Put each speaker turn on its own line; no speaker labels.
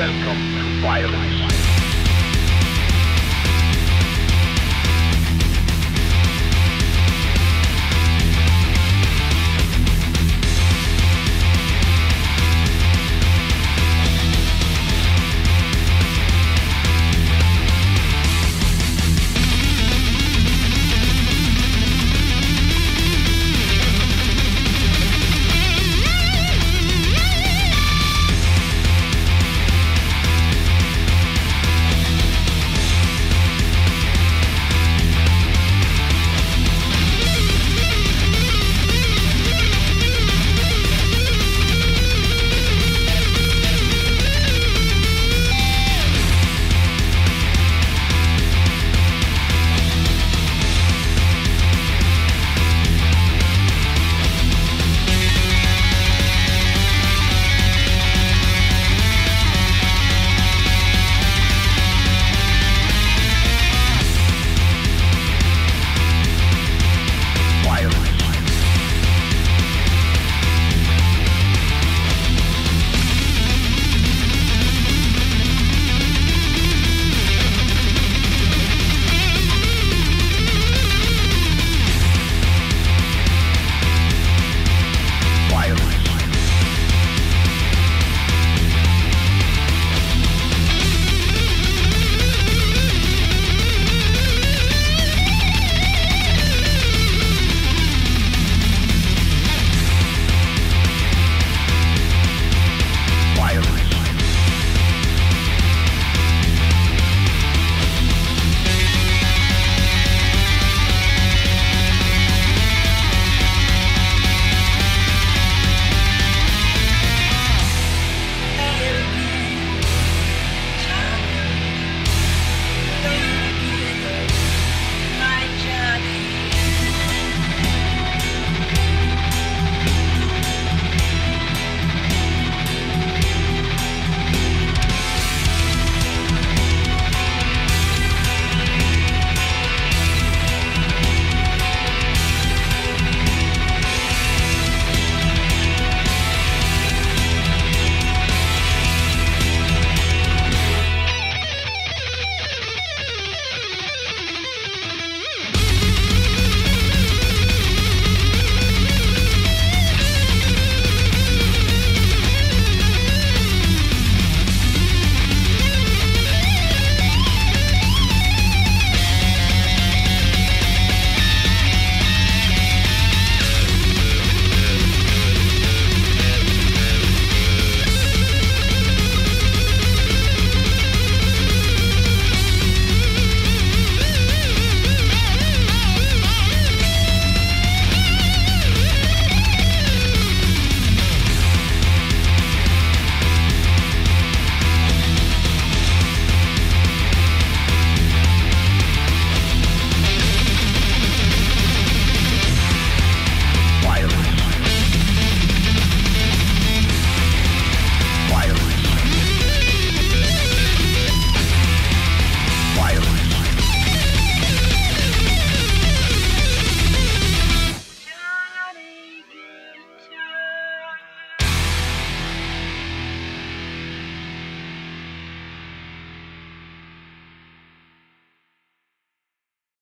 Welcome to violence.